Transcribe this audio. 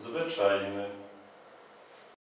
zwyczajny,